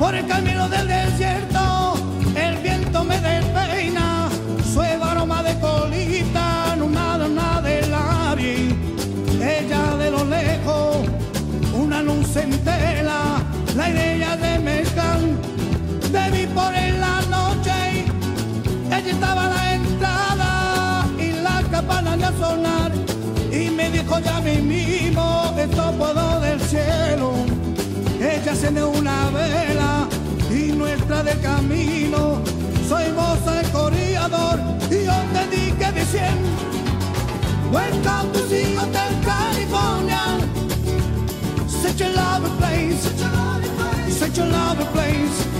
por el camino del desierto, el viento me despeina, su aroma de colita, no nada, nada de la ella de lo lejos, una luz en tela, la idea de mezcal, de vi por en la noche, ella estaba a la entrada y la campana de sonar, y me dijo ya mismo, esto puedo del cielo, ella se una vela y nuestra de camino, soy vos el corredor y yo te dije diciendo, Welcome to the Hotel California. Such a lovely place, such a lovely place, such a place.